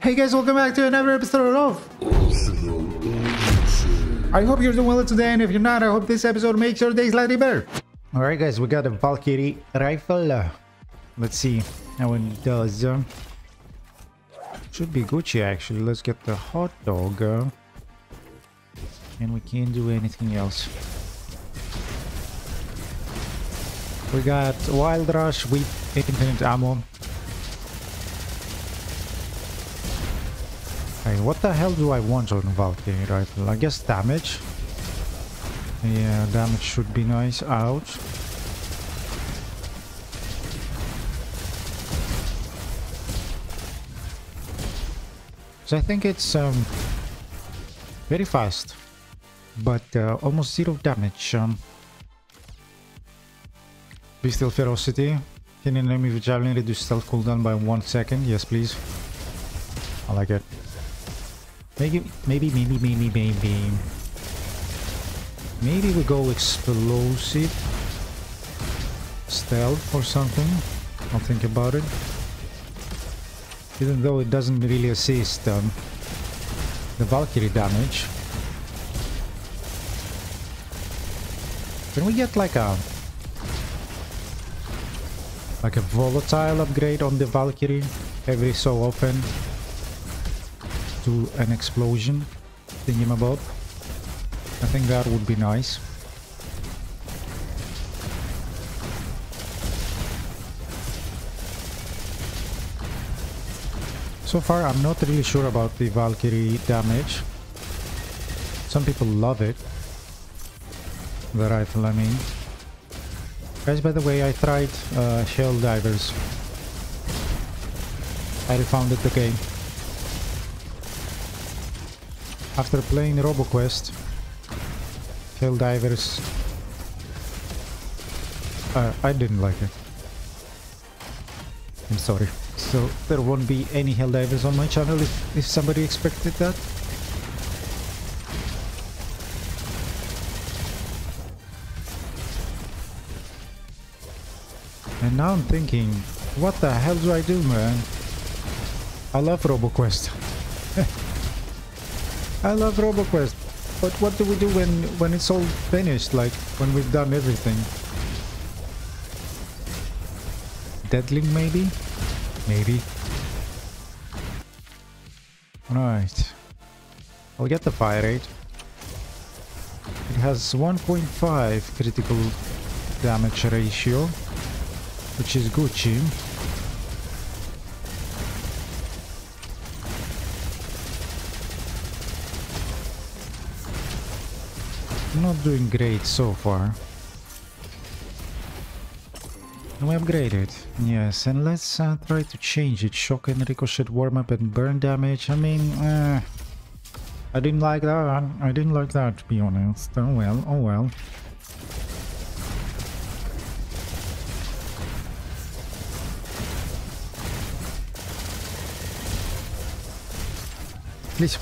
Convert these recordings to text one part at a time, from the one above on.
Hey guys, welcome back to another episode of I hope you're doing well today, and if you're not, I hope this episode makes your day slightly better. Alright guys, we got a Valkyrie rifle. Let's see how it does. Should be Gucci actually. Let's get the hot dog. And we can't do anything else. We got Wild Rush with infinite ammo. Hey, what the hell do I want on Valkyrie rifle? I guess damage. Yeah, damage should be nice. Ouch. So I think it's um, very fast, but uh, almost zero damage. Um, Bestial Ferocity. Can enemy with javelin reduce stealth cooldown by one second? Yes, please. I like it. Maybe, maybe, maybe, maybe, maybe. Maybe we go explosive. Stealth or something. I'll think about it. Even though it doesn't really assist um, the Valkyrie damage. Can we get like a like a volatile upgrade on the Valkyrie every so often to an explosion thing about. I think that would be nice. So far I'm not really sure about the Valkyrie damage. Some people love it. The rifle I mean. Guys, by the way, I tried uh, Helldivers. I refounded the game. After playing RoboQuest, Helldivers... Uh, I didn't like it. I'm sorry. So there won't be any Helldivers on my channel if, if somebody expected that. And now I'm thinking, what the hell do I do, man? I love RoboQuest. I love RoboQuest. But what do we do when, when it's all finished? Like, when we've done everything? Deadlink, maybe? Maybe. Alright. I'll get the fire rate. It has 1.5 critical damage ratio which is Gucci. Not doing great so far. We upgrade it? Yes, and let's uh, try to change it. Shock and ricochet, warm up and burn damage. I mean, uh, I didn't like that. I didn't like that to be honest. Oh well, oh well. Please.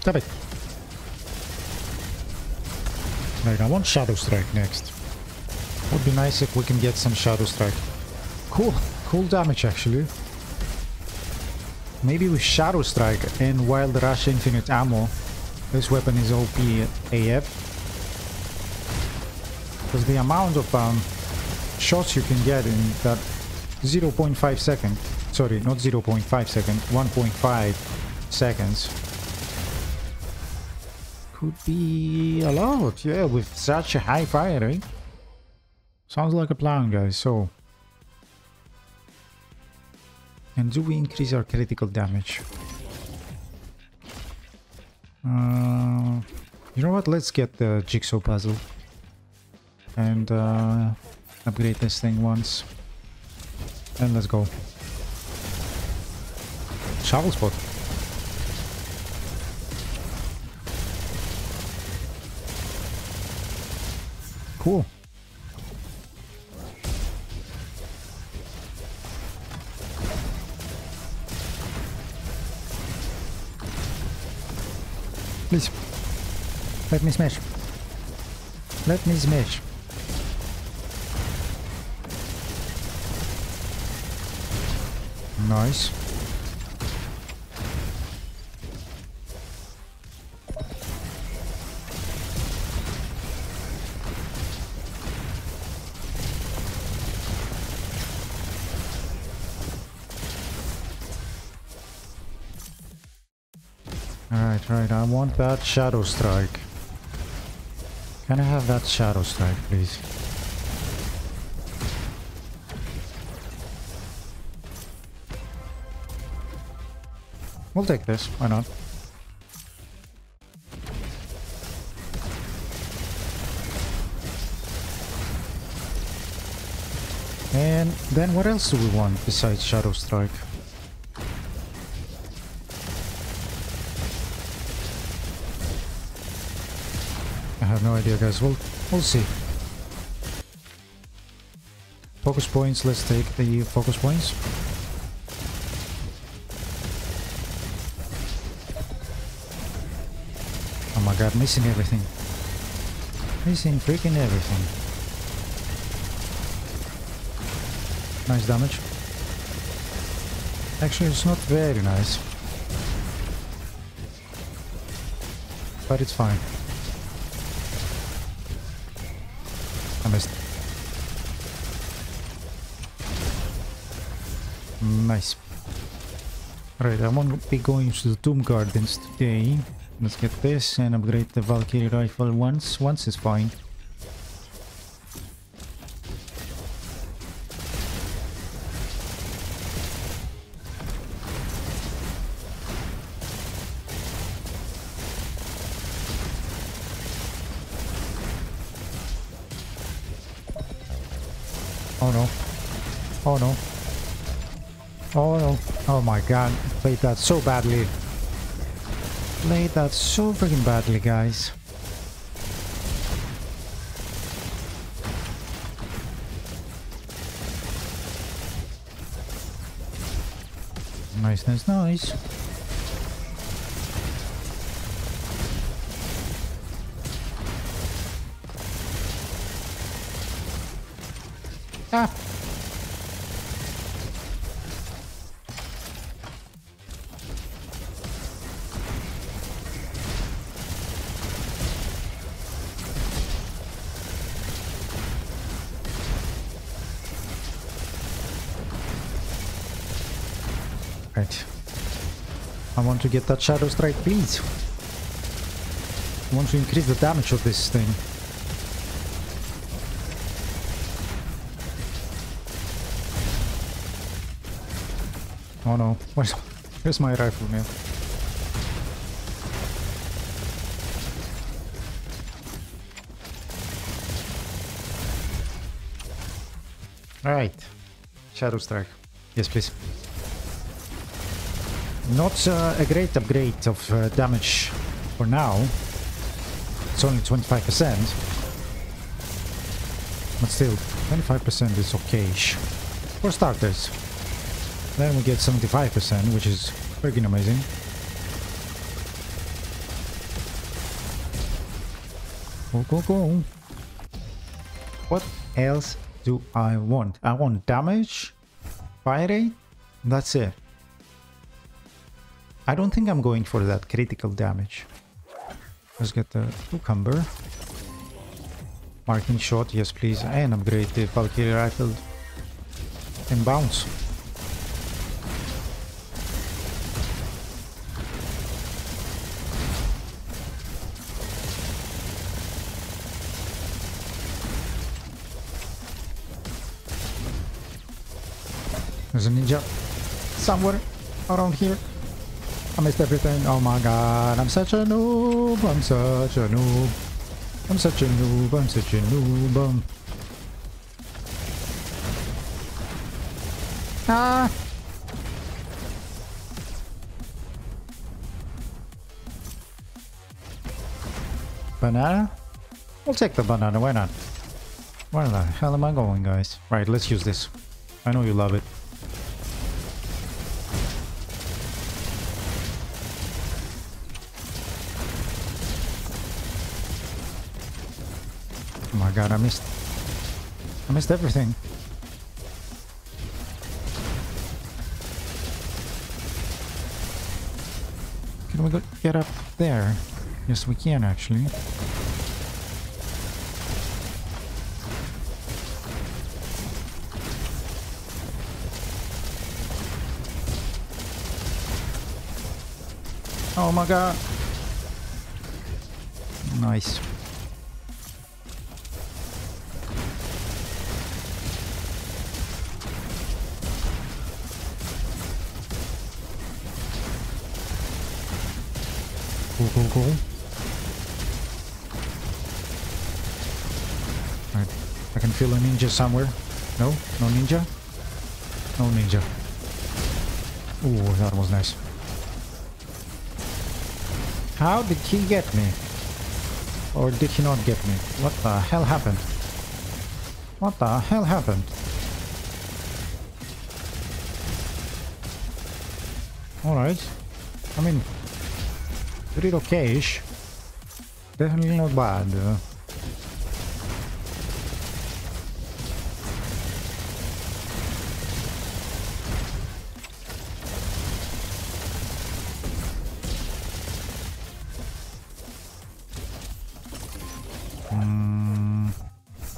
Stop it. Right, I want Shadow Strike next. Would be nice if we can get some Shadow Strike. Cool. Cool damage, actually. Maybe with Shadow Strike and Wild Rush Infinite Ammo, this weapon is OP AF. Because the amount of um, shots you can get in that 0.5 second, sorry, not 0.5 second, 1.5 seconds could be a lot, yeah, with such a high fire rate. Sounds like a plan, guys, so... And do we increase our critical damage? Uh, you know what, let's get the jigsaw puzzle. And uh, upgrade this thing once. And let's go. Shovel spot. Cool. Please. Let me smash. Let me smash. Nice. I want that Shadow Strike. Can I have that Shadow Strike, please? We'll take this, why not? And then what else do we want besides Shadow Strike? I have no idea guys, we'll, we'll see. Focus points, let's take the focus points. Oh my god, missing everything. Missing freaking everything. Nice damage. Actually, it's not very nice. But it's fine. Missed. Nice. Right, I won't be going to the Tomb Gardens today. Let's get this and upgrade the Valkyrie rifle once. Once is fine. God. Played that so badly. Played that so freaking badly, guys. Nice, nice, nice. Ah. Get that Shadow Strike, please. I want to increase the damage of this thing. Oh no, where's, where's my rifle, man? Alright. Shadow Strike. Yes, please. Not uh, a great upgrade of uh, damage for now. It's only 25%. But still, 25% is okay-ish. For starters. Then we get 75%, which is freaking amazing. Go, go, go. What else do I want? I want damage, fire rate, that's it. I don't think I'm going for that critical damage. Let's get the cucumber. Marking shot, yes please, and upgrade the Valkyrie rifle and bounce. There's a ninja somewhere around here. I missed everything. Oh my god, I'm such a noob. I'm such a noob. I'm such a noob. I'm such a noob. Um. Ah. Banana? We'll take the banana, why not? Where the hell am I going, guys? Right, let's use this. I know you love it. God, I missed... I missed everything. Can we go get up there? Yes, we can actually. Oh my god. Nice. Cool, cool, cool. Alright. I can feel a ninja somewhere. No? No ninja? No ninja. Ooh, that was nice. How did he get me? Or did he not get me? What the hell happened? What the hell happened? Alright. I mean, pretty okay-ish. Definitely not bad. Uh,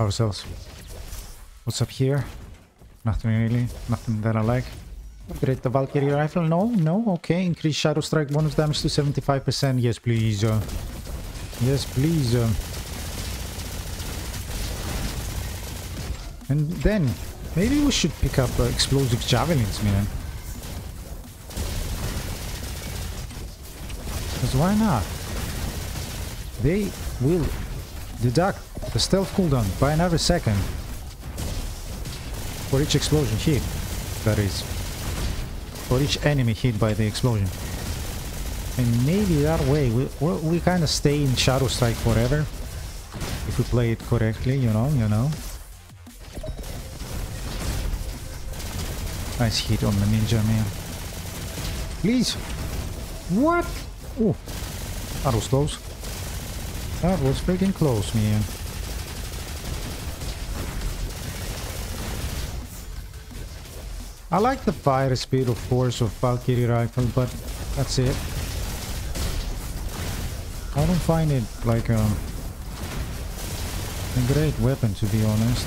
ourselves. What's up here? Nothing really. Nothing that I like. Upgrade the Valkyrie rifle? No, no, okay. Increase Shadow Strike bonus damage to 75%. Yes, please. Yes, please. And then, maybe we should pick up uh, Explosive Javelins, man. Because why not? They will deduct the stealth cooldown by another second for each explosion hit, that is. For each enemy hit by the explosion. And maybe that way we, we kind of stay in Shadow Strike forever. If we play it correctly, you know, you know. Nice hit on the ninja, man. Please! What? Oh, that was close. That was freaking close, man. I like the fire speed of force of Valkyrie rifle, but that's it. I don't find it like a, um, a great weapon to be honest.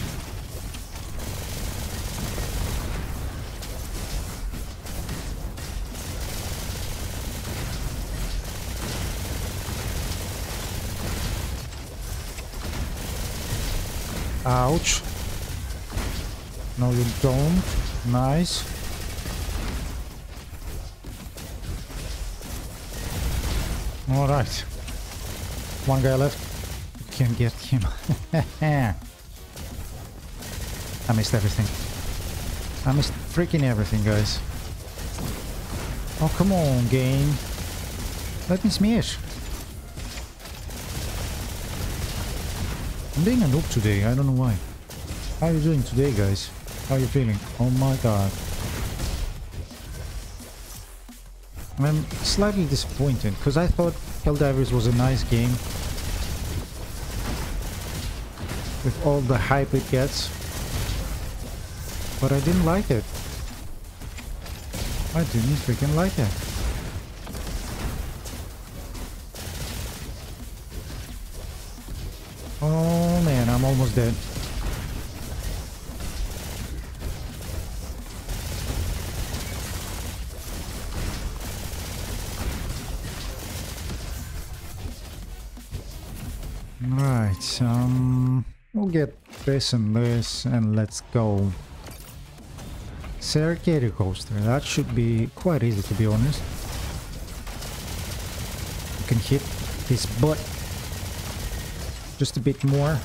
Ouch. No you don't. Nice. Alright. One guy left. Can get him. I missed everything. I missed freaking everything, guys. Oh, come on, game. Let me smash. I'm being a noob today, I don't know why. How are you doing today, guys? How are you feeling? Oh my god. I'm slightly disappointed because I thought Helldivers was a nice game. With all the hype it gets. But I didn't like it. I didn't freaking like it. Oh man, I'm almost dead. This and this and let's go. Serrated coaster, that should be quite easy to be honest. You can hit his butt just a bit more.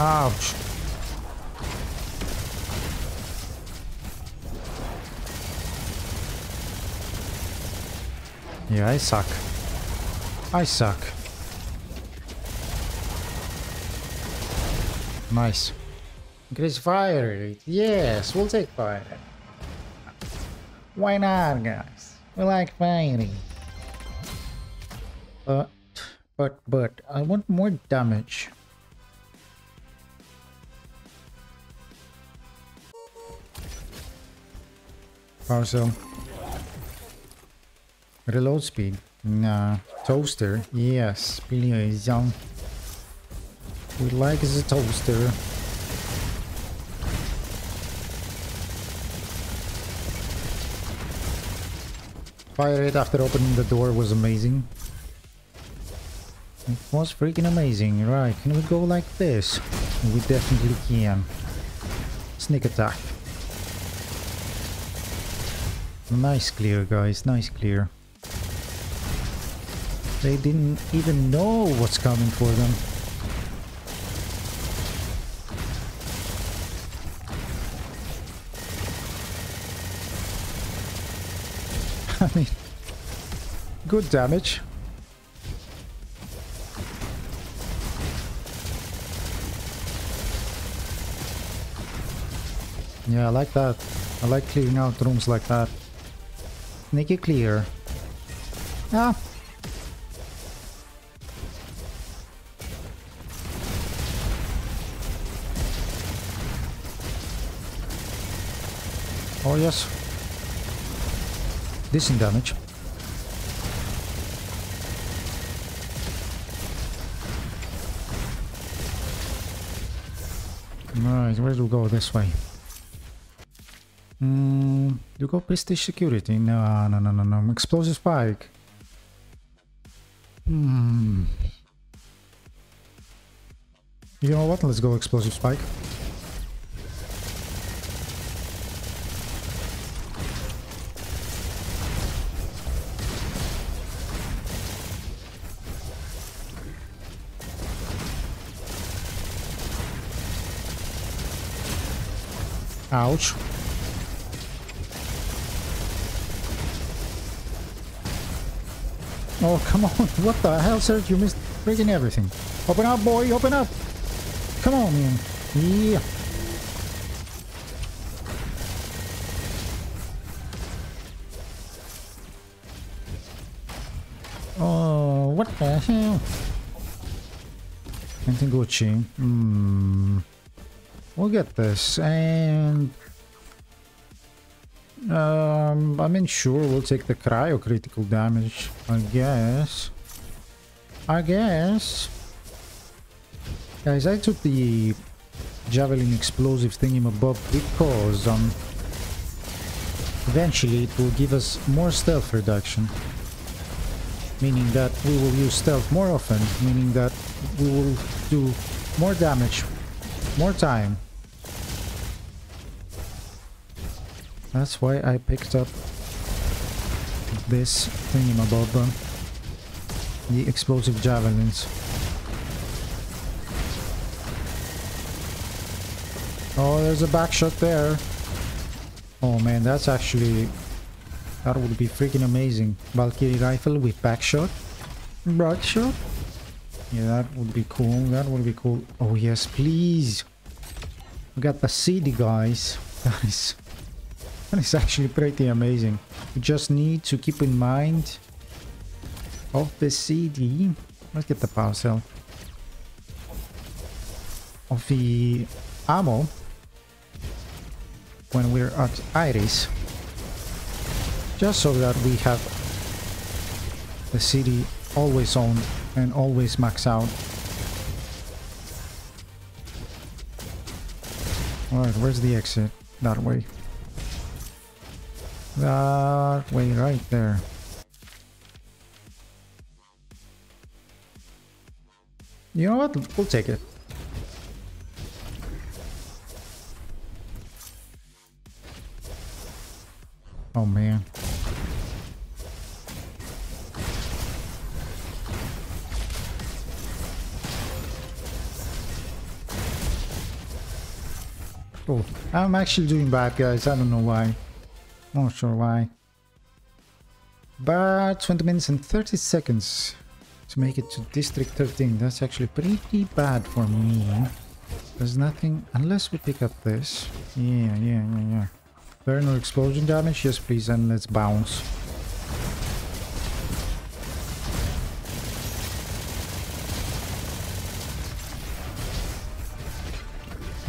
Ouch. Yeah, I suck. I suck. Nice. Increase fire rate. Yes, we'll take fire. Why not, guys? We like firing. But, but, but, I want more damage. Power cell. Reload speed. Nah. Toaster. Yes, please. We like the toaster. Fire rate after opening the door was amazing. It was freaking amazing. Right, can we go like this? We definitely can. Sneak attack. Nice clear, guys. Nice clear. They didn't even know what's coming for them. I mean, good damage. Yeah, I like that. I like clearing out rooms like that. Make it clear. Ah. Oh yes. Decent damage. Right, where do we go? This way. Mm, you go prestige security. No, no, no, no, no. Explosive spike. Hmm. You know what? Let's go explosive spike. Ouch. Oh, come on. What the hell, sir? You missed freaking everything. Open up, boy. Open up. Come on, man. Yeah. Oh, what the hell? Anything Gucci? Hmm. We'll get this. And... Um, I mean, sure, we'll take the cryo critical damage. I guess. I guess. Guys, I took the javelin explosive thingy thingamabob because um, eventually it will give us more stealth reduction. Meaning that we will use stealth more often, meaning that we will do more damage, more time, That's why I picked up this thingamabob. The explosive javelins. Oh, there's a back shot there. Oh man, that's actually... That would be freaking amazing. Valkyrie rifle with back shot. Back shot? Yeah, that would be cool. That would be cool. Oh yes, please. We got the CD, guys. That is that is actually pretty amazing. You just need to keep in mind of the CD. Let's get the power cell. Of the ammo when we're at Iris. Just so that we have the CD always on and always max out. Alright, where's the exit? That way. Uh, that way right there. You know what? We'll take it. Oh man. Oh, I'm actually doing bad guys, I don't know why. Not sure why. But 20 minutes and 30 seconds to make it to District 13. That's actually pretty bad for me. There's nothing, unless we pick up this. Yeah, yeah, yeah, yeah. Burner explosion damage? Yes, please, and let's bounce.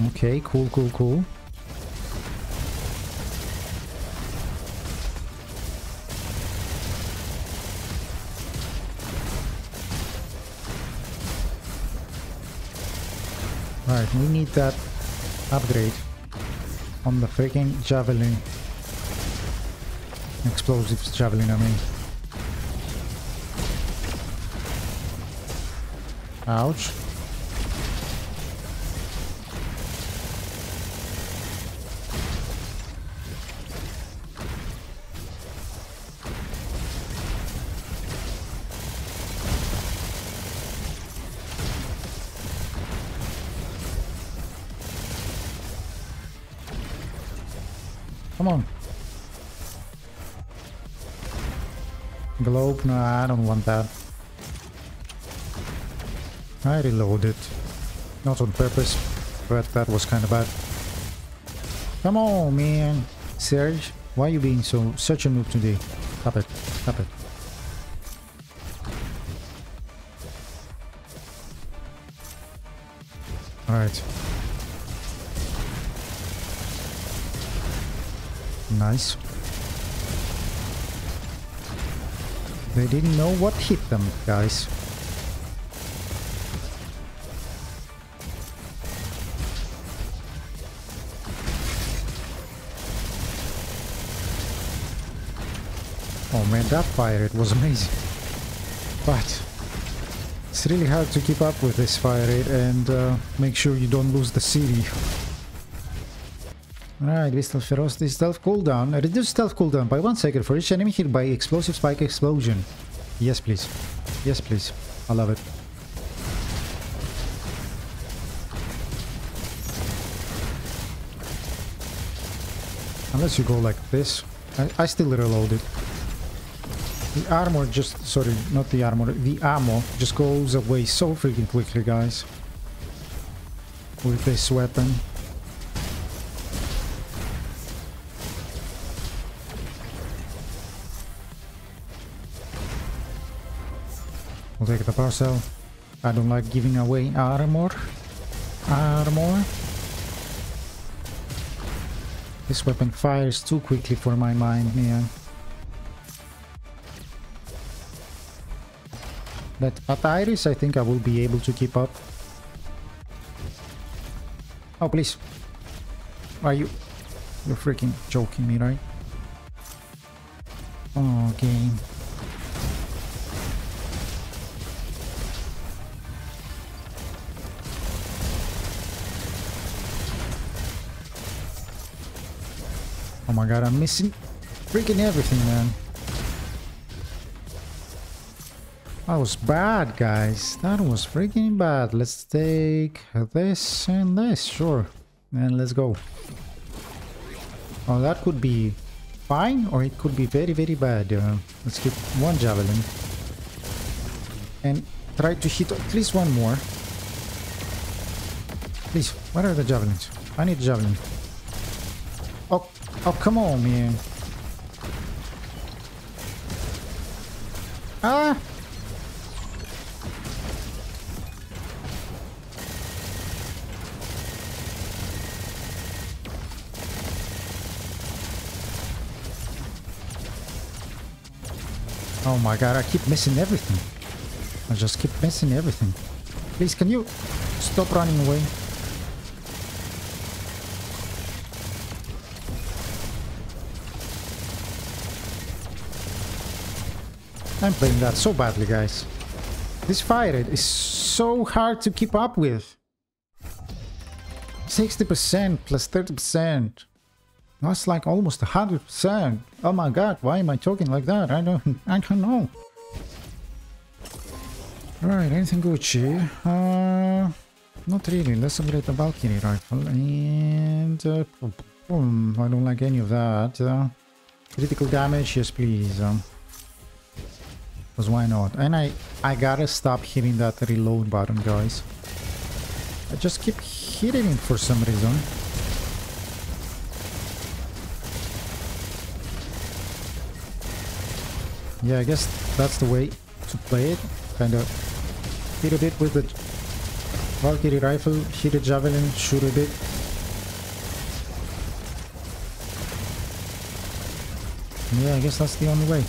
Okay, cool, cool, cool. Alright, we need that upgrade on the freaking javelin. Explosive javelin, I mean. Ouch. Come on. Globe? No, I don't want that. I reloaded. Not on purpose, but that was kind of bad. Come on, man. Serge, why are you being so such a noob today? Stop it. Stop it. Alright. Nice. They didn't know what hit them, guys. Oh man, that fire, it was amazing. But it's really hard to keep up with this fire rate and uh, make sure you don't lose the CD. Alright, Bestial Ferocity stealth cooldown. Reduce stealth cooldown by one second for each enemy hit by explosive spike explosion. Yes, please. Yes, please. I love it. Unless you go like this. I, I still reload it. The armor just... Sorry, not the armor. The ammo just goes away so freaking quickly, guys. With this weapon. We'll take the parcel. I don't like giving away armor. Armor. This weapon fires too quickly for my mind, yeah. But at Iris, I think I will be able to keep up. Oh, please. Are you... You're freaking joking me, right? Oh, game. My god, I'm missing freaking everything, man. That was bad, guys. That was freaking bad. Let's take this and this, sure. And let's go. Oh, that could be fine, or it could be very, very bad. Uh, let's keep one javelin. And try to hit at least one more. Please, where are the javelins? I need javelin. Oh, come on, man. Ah! Oh my god, I keep missing everything. I just keep missing everything. Please, can you stop running away? I'm playing that so badly, guys. This fire rate is so hard to keep up with. 60% plus 30%. That's like almost 100%. Oh my god, why am I talking like that? I don't, I don't know. Right, anything Gucci? Uh, not really. Let's upgrade the Valkyrie rifle. And... Uh, boom, I don't like any of that. Uh, critical damage, yes please. Um, because why not? And I, I gotta stop hitting that reload button, guys. I just keep hitting it for some reason. Yeah, I guess that's the way to play it. Kinda hit a bit with the Valkyrie rifle, hit a javelin, shoot a bit. Yeah, I guess that's the only way.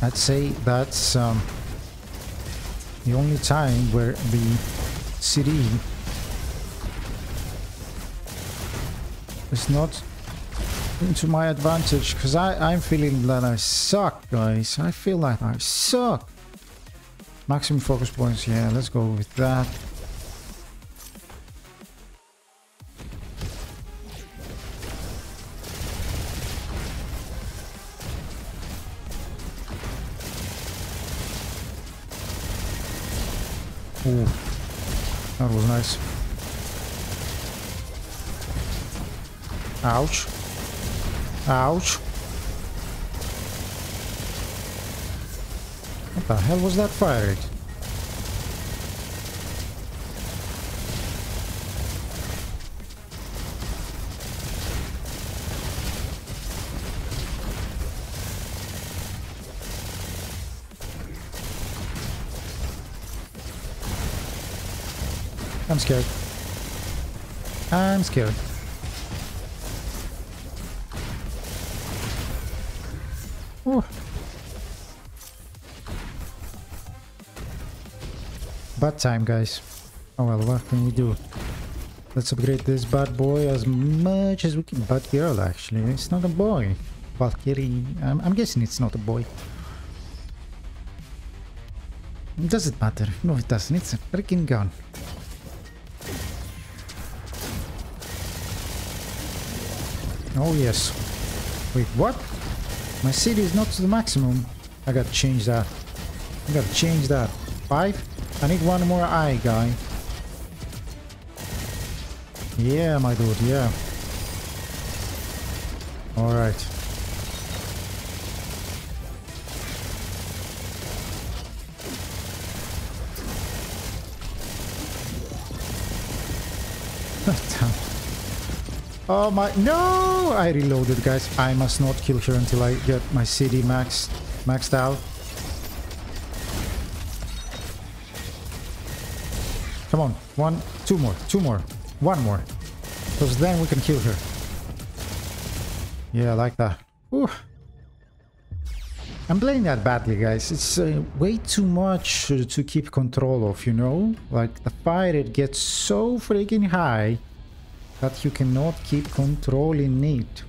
I'd say that's um, the only time where the CD is not into my advantage because I'm feeling that I suck, guys. I feel like I suck. Maximum focus points, yeah, let's go with that. Was nice. Ouch. Ouch. What the hell was that fire rate? I'm scared. I'm scared. Ooh. Bad time, guys. Oh well, what can we do? Let's upgrade this bad boy as much as we can. Bad girl, actually. It's not a boy. Valkyrie. I'm, I'm guessing it's not a boy. Does it matter? No, it doesn't. It's a freaking gun. Oh yes. Wait, what? My CD is not to the maximum. I gotta change that. I gotta change that. Five? I need one more eye, guy. Yeah, my dude, yeah. Alright. Oh my, no! I reloaded, guys. I must not kill her until I get my CD maxed, maxed out. Come on, one, two more, two more, one more. Because then we can kill her. Yeah, I like that. Ooh. I'm playing that badly, guys. It's uh, way too much to keep control of, you know? Like, the fire rate gets so freaking high that you cannot keep controlling it.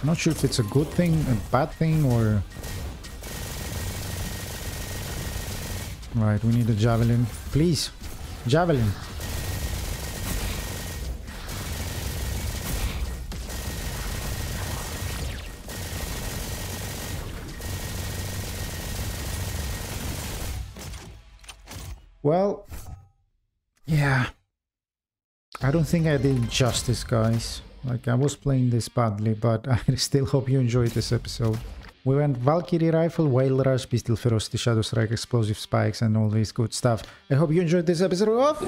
I'm not sure if it's a good thing, a bad thing, or... Right, we need a javelin. Please, javelin. Well, yeah. I don't think I did justice, guys. Like, I was playing this badly, but I still hope you enjoyed this episode. We went Valkyrie Rifle, Wild Rush, Bestial Ferocity, Shadow Strike, Explosive Spikes, and all this good stuff. I hope you enjoyed this episode of...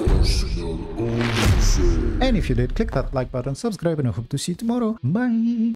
And if you did, click that like button, subscribe, and I hope to see you tomorrow. Bye!